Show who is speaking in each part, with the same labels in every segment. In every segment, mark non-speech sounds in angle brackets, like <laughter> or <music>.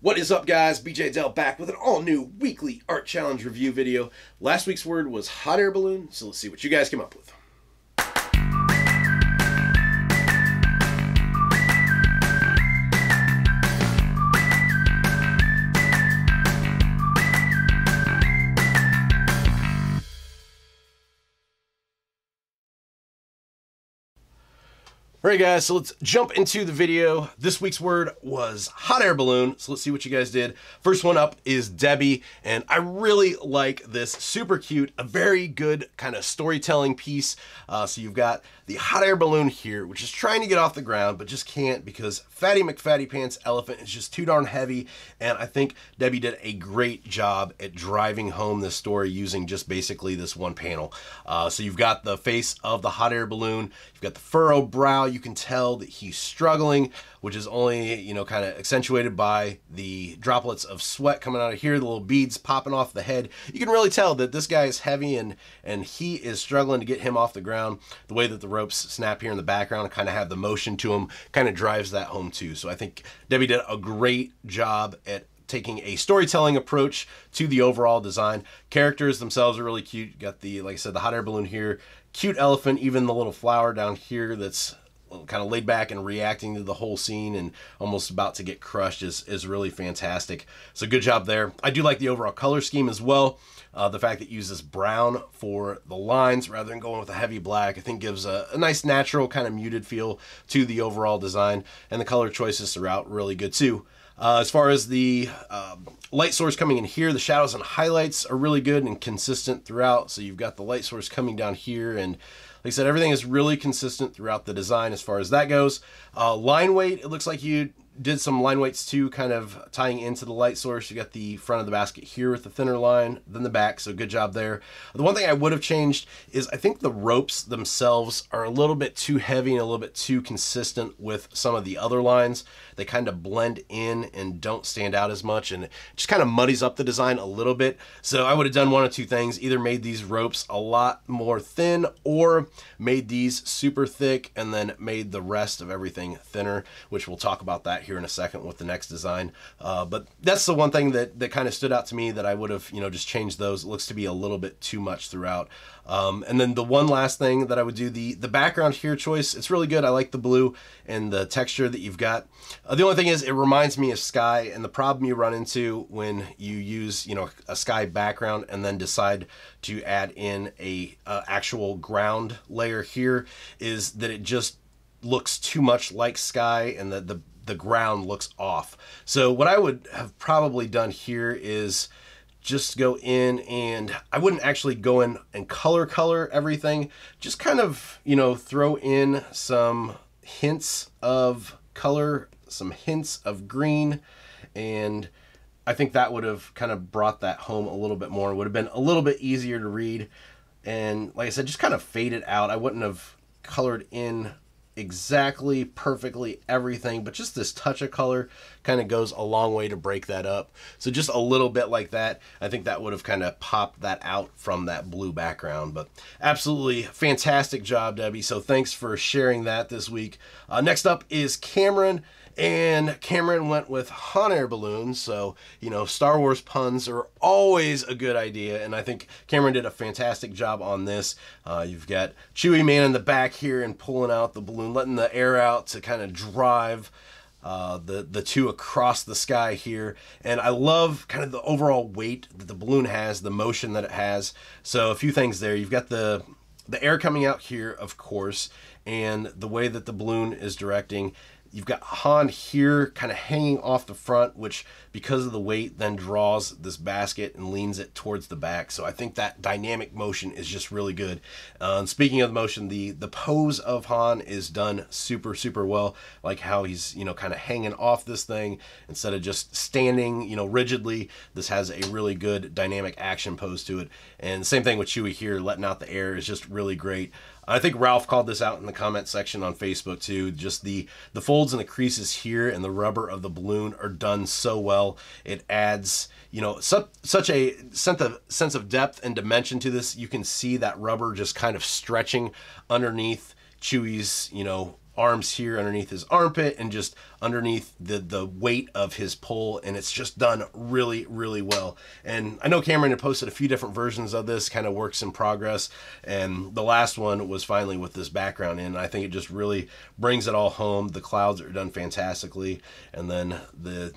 Speaker 1: What is up, guys? BeeJayDeL back with an all new weekly art challenge review video. Last week's word was hot air balloon, so let's see what you guys came up with. All right, guys, so let's jump into the video. This week's word was hot air balloon, so let's see what you guys did. First one up is Debbie, and I really like this. Super cute, a very good kind of storytelling piece. Uh, so you've got the hot air balloon here, which is trying to get off the ground, but just can't because Fatty McFatty Pants Elephant is just too darn heavy, and I think Debbie did a great job at driving home this story using just basically this one panel. Uh, so you've got the face of the hot air balloon, you've got the furrow brow, you can tell that he's struggling, which is only, you know, kind of accentuated by the droplets of sweat coming out of here, the little beads popping off the head. You can really tell that this guy is heavy and, and he is struggling to get him off the ground. The way that the ropes snap here in the background kind of have the motion to them kind of drives that home too. So I think Debbie did a great job at taking a storytelling approach to the overall design. Characters themselves are really cute. You got the, like I said, the hot air balloon here, cute elephant, even the little flower down here that's kind of laid back and reacting to the whole scene and almost about to get crushed is, is really fantastic. So good job there. I do like the overall color scheme as well. Uh, the fact that it uses brown for the lines rather than going with a heavy black, I think gives a, a nice natural kind of muted feel to the overall design. And the color choices throughout really good too. Uh, as far as the uh, light source coming in here, the shadows and highlights are really good and consistent throughout. So you've got the light source coming down here and like I said, everything is really consistent throughout the design as far as that goes. Uh, line weight, it looks like you did some line weights too, kind of tying into the light source. You got the front of the basket here with the thinner line than the back, so good job there. The one thing I would have changed is I think the ropes themselves are a little bit too heavy and a little bit too consistent with some of the other lines. They kind of blend in and don't stand out as much and it just kind of muddies up the design a little bit. So I would have done one of two things, either made these ropes a lot more thin or made these super thick and then made the rest of everything thinner, which we'll talk about that here in a second with the next design. Uh, but that's the one thing that, that kind of stood out to me that I would have, you know, just changed those. It looks to be a little bit too much throughout. Um, and then the one last thing that I would do, the, the background here choice, it's really good. I like the blue and the texture that you've got. Uh, the only thing is it reminds me of sky and the problem you run into when you use, you know, a sky background and then decide to add in a uh, actual ground layer here is that it just looks too much like sky and the, the the ground looks off. So what I would have probably done here is just go in and I wouldn't actually go in and color color everything. Just kind of, you know, throw in some hints of color, some hints of green, and I think that would have kind of brought that home a little bit more. It would have been a little bit easier to read. And like I said, just kind of fade it out. I wouldn't have colored in exactly perfectly everything, but just this touch of color kind of goes a long way to break that up. So just a little bit like that, I think that would have kind of popped that out from that blue background. But absolutely fantastic job, Debbie. So thanks for sharing that this week. Uh, next up is Cameron. And Cameron went with hot air balloons. So, you know, Star Wars puns are always a good idea. And I think Cameron did a fantastic job on this. Uh, you've got Chewie Man in the back here and pulling out the balloon, letting the air out to kind of drive uh, the the two across the sky here, and I love kind of the overall weight that the balloon has, the motion that it has. So a few things there. You've got the the air coming out here, of course, and the way that the balloon is directing You've got Han here kind of hanging off the front, which because of the weight then draws this basket and leans it towards the back. So I think that dynamic motion is just really good. Uh, speaking of the motion, the, the pose of Han is done super, super well. Like how he's, you know, kind of hanging off this thing instead of just standing, you know, rigidly. This has a really good dynamic action pose to it. And same thing with Chewie here, letting out the air is just really great. I think Ralph called this out in the comment section on Facebook too. Just the the folds and the creases here and the rubber of the balloon are done so well. It adds, you know, su- such a sense of sense of depth and dimension to this. You can see that rubber just kind of stretching underneath Chewie's, you know, arms here underneath his armpit and just underneath the the weight of his pole and it's just done really really well. And i know cameron had posted a few different versions of this kind of works in progress and the last one was finally with this background in. I think it just really brings it all home. The clouds are done fantastically and then the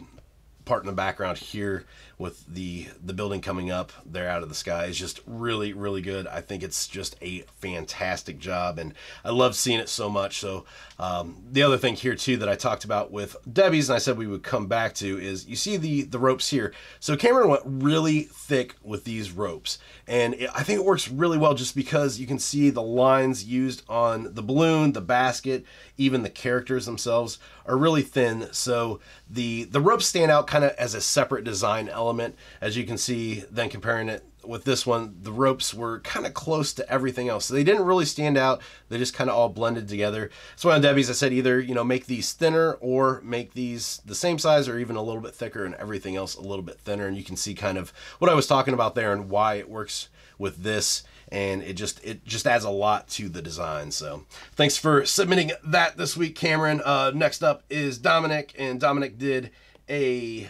Speaker 1: part in the background here with the the building coming up there out of the sky is just really really good. I think it's just a fantastic job and i love seeing it so much. So um, the other thing here too that i talked about with debbie's and i said we would come back to is you see the the ropes here. So cameron went really thick with these ropes and it, i think it works really well just because you can see the lines used on the balloon the basket even the characters themselves are really thin. So the the ropes stand out kind of as a separate design element element. As you can see, then comparing it with this one, the ropes were kind of close to everything else. So they didn't really stand out. They just kind of all blended together. So on Debbie's, I said either, you know, make these thinner or make these the same size or even a little bit thicker and everything else a little bit thinner. And you can see kind of what I was talking about there and why it works with this and it just it just adds a lot to the design so thanks for submitting that this week cameron uh, next up is dominic and dominic did a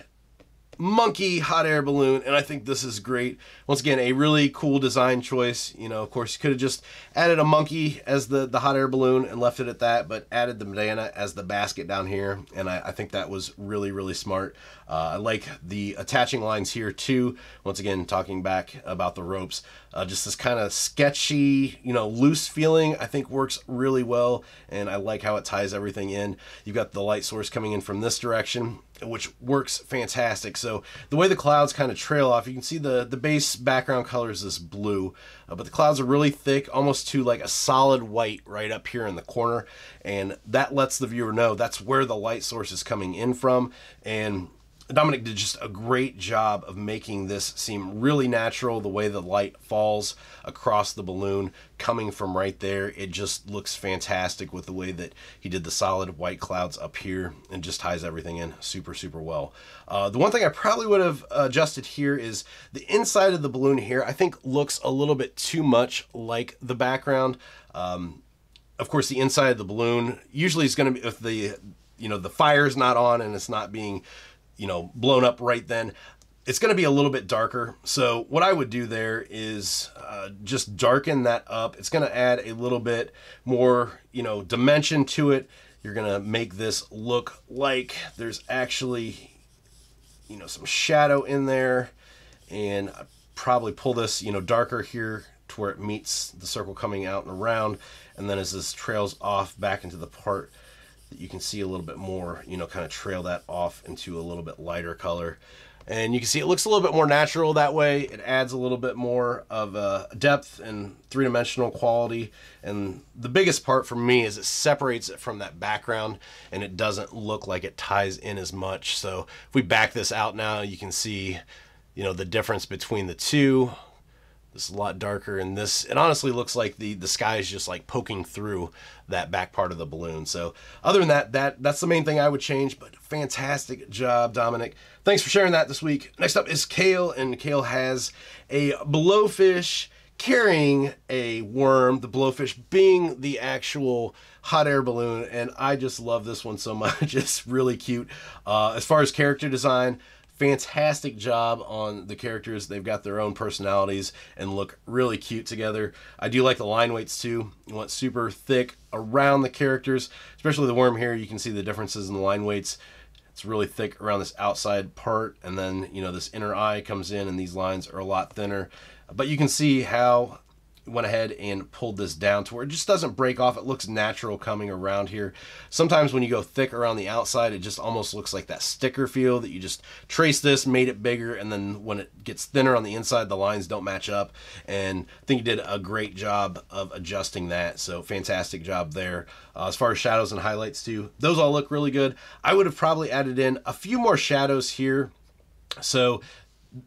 Speaker 1: monkey hot air balloon and I think this is great. Once again, a really cool design choice. You know, of course, you could have just added a monkey as the, the hot air balloon and left it at that, but added the banana as the basket down here. And I, I think that was really, really smart. Uh, I like the attaching lines here too. Once again, talking back about the ropes, uh, just this kind of sketchy, you know, loose feeling I think works really well. And I like how it ties everything in. You've got the light source coming in from this direction which works fantastic. So the way the clouds kind of trail off, you can see the, the base background color is this blue, uh, but the clouds are really thick, almost to like a solid white right up here in the corner. And that lets the viewer know that's where the light source is coming in from. And Dominic did just a great job of making this seem really natural. The way the light falls across the balloon coming from right there, it just looks fantastic with the way that he did the solid white clouds up here and just ties everything in super, super well. Uh, the one thing I probably would have adjusted here is the inside of the balloon here, I think looks a little bit too much like the background. Um, of course, the inside of the balloon usually is going to be, if the, you know, the fire's not on and it's not being you know, blown up right then. It's going to be a little bit darker. So what I would do there is uh, just darken that up. It's going to add a little bit more, you know, dimension to it. You're going to make this look like there's actually, you know, some shadow in there. And I'd probably pull this, you know, darker here to where it meets the circle coming out and around. And then as this trails off back into the part that you can see a little bit more, you know, kind of trail that off into a little bit lighter color. And you can see it looks a little bit more natural that way. It adds a little bit more of a depth and three-dimensional quality. And the biggest part for me is it separates it from that background and it doesn't look like it ties in as much. So if we back this out now, you can see, you know, the difference between the two. This is a lot darker and this, it honestly looks like the, the sky is just like poking through that back part of the balloon. So other than that, that that's the main thing I would change, but fantastic job, Dominic. Thanks for sharing that this week. Next up is Kale, and Kale has a blowfish carrying a worm, the blowfish being the actual hot air balloon, and I just love this one so <laughs> much. It's really cute. Uh, as far as character design, fantastic job on the characters. They've got their own personalities and look really cute together. I do like the line weights too. You want super thick around the characters, especially the worm here. You can see the differences in the line weights. It's really thick around this outside part, and then you know this inner eye comes in, and these lines are a lot thinner. But you can see how went ahead and pulled this down to where it just doesn't break off. It looks natural coming around here. Sometimes when you go thick around the outside, it just almost looks like that sticker feel that you just trace this, made it bigger, and then when it gets thinner on the inside, the lines don't match up. And I think you did a great job of adjusting that. So fantastic job there. Uh, as far as shadows and highlights too, those all look really good. I would have probably added in a few more shadows here. So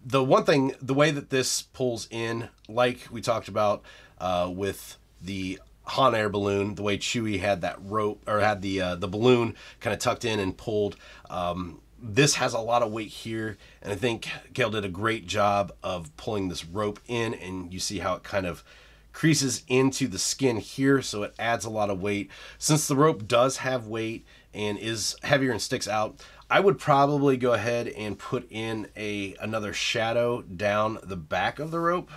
Speaker 1: the one thing, the way that this pulls in, like we talked about uh, with the Han air balloon, the way Chewie had that rope or had the uh, the balloon kind of tucked in and pulled. Um, this has a lot of weight here, and I think Kale did a great job of pulling this rope in, and you see how it kind of creases into the skin here, so it adds a lot of weight. Since the rope does have weight and is heavier and sticks out, I would probably go ahead and put in a another shadow down the back of the rope.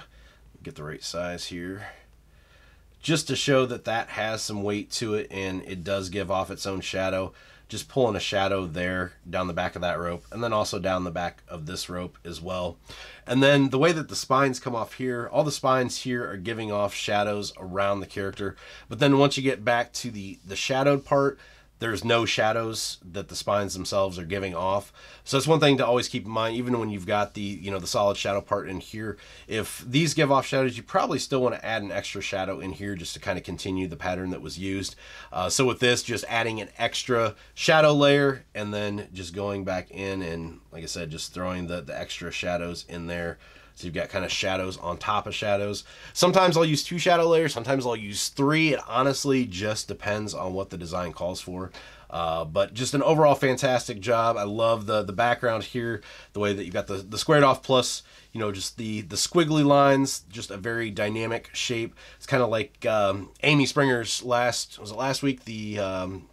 Speaker 1: Get the right size here. Just to show that that has some weight to it and it does give off its own shadow just pulling a shadow there down the back of that rope and then also down the back of this rope as well. And then the way that the spines come off here, all the spines here are giving off shadows around the character. But then once you get back to the, the shadowed part, there's no shadows that the spines themselves are giving off. So that's one thing to always keep in mind, even when you've got the, you know, the solid shadow part in here. If these give off shadows, you probably still want to add an extra shadow in here just to kind of continue the pattern that was used. Uh, so with this, just adding an extra shadow layer and then just going back in and, like I said, just throwing the, the extra shadows in there so you've got kind of shadows on top of shadows. Sometimes I'll use two shadow layers, sometimes I'll use three. It honestly just depends on what the design calls for. Uh, but just an overall fantastic job. I love the the background here, the way that you've got the, the squared off plus, you know, just the, the squiggly lines, just a very dynamic shape. It's kind of like um, Amy Springer's last, was it last week? The um,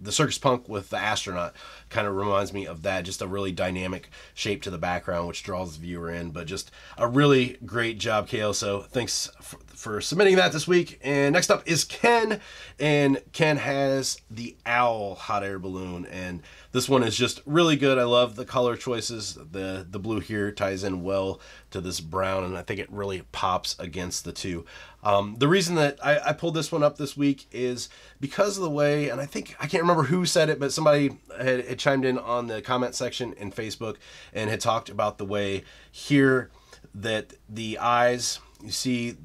Speaker 1: the circus punk with the astronaut kind of reminds me of that just a really dynamic shape to the background which draws the viewer in but just a really great job kale so thanks for submitting that this week. And next up is ken. And ken has the owl hot air balloon. And this one is just really good. I love the color choices. The the blue here ties in well to this brown and i think it really pops against the two. Um, the reason that I, I, pulled this one up this week is because of the way, and I think I can't remember who said it, but somebody had, had chimed in on the comment section in Facebook and had talked about the way here that the eyes, you see,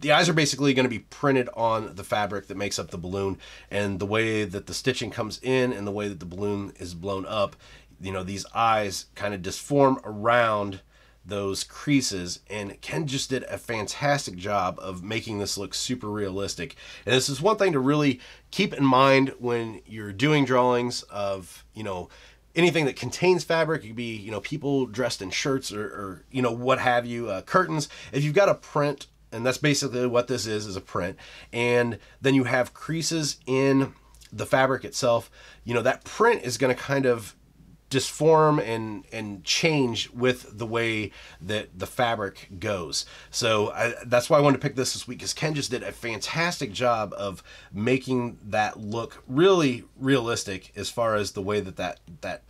Speaker 1: the eyes are basically going to be printed on the fabric that makes up the balloon, and the way that the stitching comes in and the way that the balloon is blown up, you know, these eyes kind of just form around those creases and Ken just did a fantastic job of making this look super realistic. And this is one thing to really keep in mind when you're doing drawings of you know anything that contains fabric. It could be you know people dressed in shirts or, or you know what have you uh, curtains. If you've got a print and that's basically what this is is a print and then you have creases in the fabric itself you know that print is going to kind of disform and and change with the way that the fabric goes. So I, that's why I wanted to pick this this week because Ken just did a fantastic job of making that look really realistic as far as the way that that that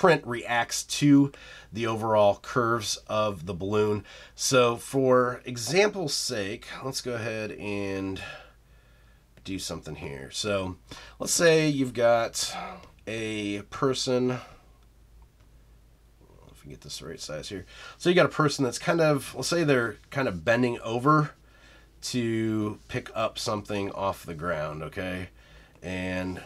Speaker 1: print reacts to the overall curves of the balloon. So for example's sake, let's go ahead and do something here. So let's say you've got a person if we get this the right size here. So you got a person that's kind of, let's say they're kind of bending over to pick up something off the ground, okay? And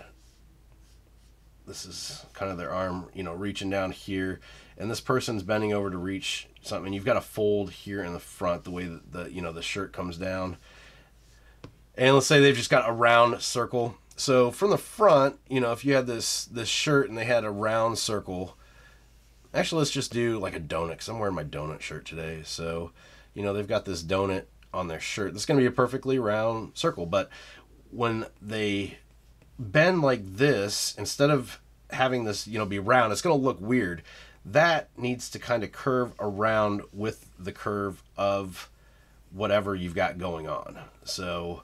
Speaker 1: this is kind of their arm, you know, reaching down here. And this person's bending over to reach something. You've got a fold here in the front, the way that the, you know, the shirt comes down. And let's say they've just got a round circle. So from the front, you know, if you had this this shirt and they had a round circle, Actually, let's just do like a donut because I'm wearing my donut shirt today. So, you know, they've got this donut on their shirt. This is going to be a perfectly round circle. But when they bend like this, instead of having this, you know, be round, it's going to look weird. That needs to kind of curve around with the curve of whatever you've got going on. So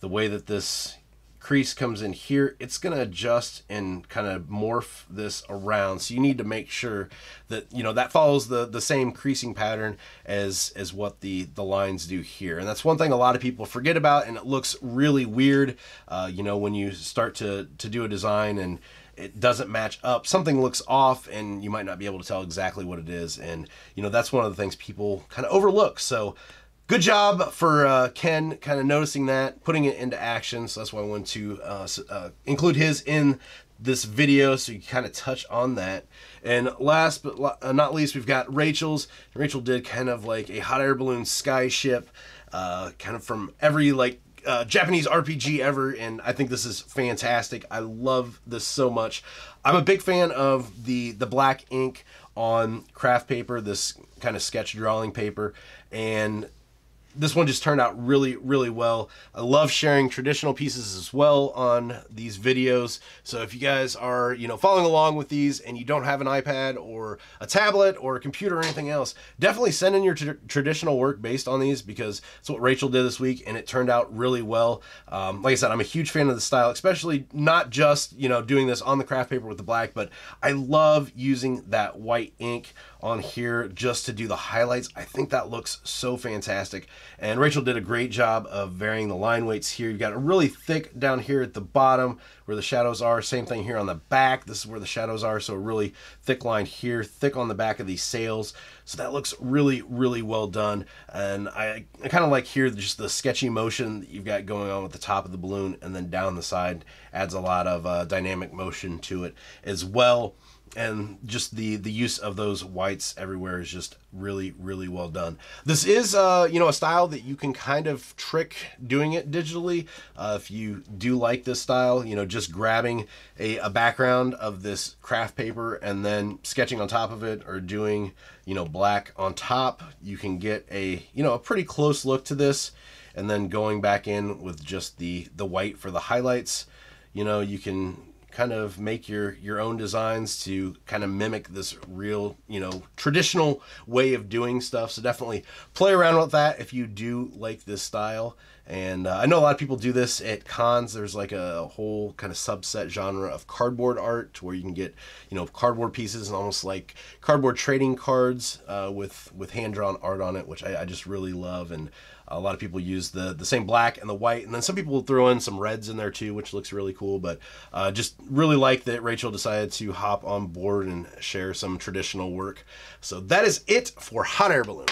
Speaker 1: the way that this crease comes in here, it's going to adjust and kind of morph this around. So you need to make sure that, you know, that follows the, the same creasing pattern as, as what the, the lines do here. And that's one thing a lot of people forget about and it looks really weird, uh, you know, when you start to, to do a design and it doesn't match up something looks off and you might not be able to tell exactly what it is and you know that's one of the things people kind of overlook so good job for uh, Ken kind of noticing that, putting it into action. So that's why I wanted to uh, uh, include his in this video so you kind of touch on that. And last but uh, not least, we've got Rachel's. Rachel did kind of like a hot air balloon skyship, uh, kind of from every like uh, Japanese RPG ever, and I think this is fantastic. I love this so much. I'm a big fan of the the black ink on craft paper, this kind of sketch drawing paper, and this one just turned out really, really well. I love sharing traditional pieces as well on these videos. So if you guys are, you know, following along with these and you don't have an iPad or a tablet or a computer or anything else, definitely send in your tra traditional work based on these because it's what Rachel did this week and it turned out really well. Um, like I said, I'm a huge fan of the style, especially not just, you know, doing this on the craft paper with the black, but I love using that white ink on here just to do the highlights. I think that looks so fantastic. And Rachel did a great job of varying the line weights here. You've got a really thick down here at the bottom where the shadows are. Same thing here on the back. This is where the shadows are. So a really thick line here, thick on the back of these sails. So that looks really, really well done. And I, I kind of like here just the sketchy motion that you've got going on with the top of the balloon and then down the side adds a lot of uh, dynamic motion to it as well and just the the use of those whites everywhere is just really really well done. This is uh you know a style that you can kind of trick doing it digitally. Uh, if you do like this style you know just grabbing a, a background of this craft paper and then sketching on top of it or doing you know black on top you can get a you know a pretty close look to this. And then going back in with just the the white for the highlights you know you can kind of make your your own designs to kind of mimic this real you know traditional way of doing stuff. So definitely play around with that if you do like this style and uh, i know a lot of people do this at cons there's like a whole kind of subset genre of cardboard art where you can get you know cardboard pieces and almost like cardboard trading cards uh, with with hand-drawn art on it which I, I just really love and a lot of people use the, the same black and the white, and then some people throw in some reds in there too, which looks really cool. But uh, just really like that Rachel decided to hop on board and share some traditional work. So that is it for Hot Air Balloon.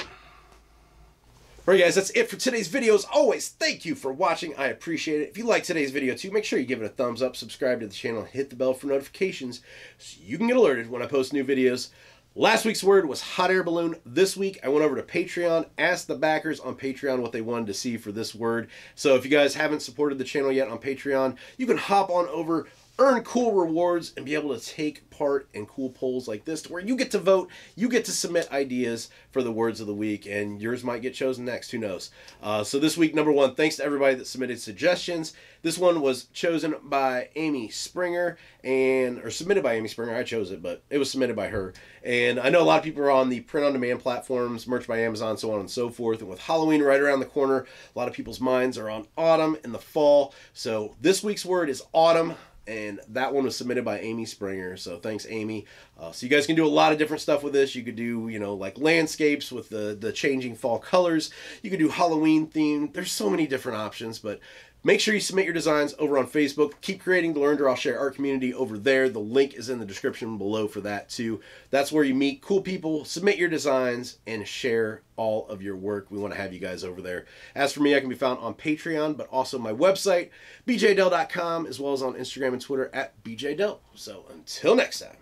Speaker 1: Alright guys, that's it for today's video. As always, thank you for watching. I appreciate it. If you like today's video too, make sure you give it a thumbs up, subscribe to the channel, hit the bell for notifications so you can get alerted when I post new videos. Last week's word was hot air balloon. This week I went over to Patreon, asked the backers on Patreon what they wanted to see for this word. So if you guys haven't supported the channel yet on Patreon, you can hop on over, earn cool rewards, and be able to take part in cool polls like this where you get to vote, you get to submit ideas for the words of the week, and yours might get chosen next. Who knows? Uh, so this week, number one, thanks to everybody that submitted suggestions. This one was chosen by Amy Springer and or submitted by Amy Springer. I chose it, but it was submitted by her. And I know a lot of people are on the print on demand platforms, merch by Amazon, so on and so forth. And with Halloween right around the corner, a lot of people's minds are on autumn and the fall. So this week's word is autumn and that one was submitted by Amy Springer. So thanks, Amy. Uh, so you guys can do a lot of different stuff with this. You could do, you know, like landscapes with the the changing fall colors. You could do Halloween themed. There's so many different options, but Make sure you submit your designs over on Facebook. Keep creating the Learn Draw Share Art community over there. The link is in the description below for that too. That's where you meet cool people, submit your designs, and share all of your work. We want to have you guys over there. As for me, I can be found on Patreon, but also my website, beejaydel.com, as well as on Instagram and Twitter at bjdell. So until next time,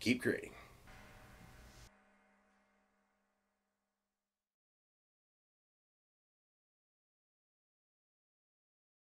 Speaker 1: keep creating.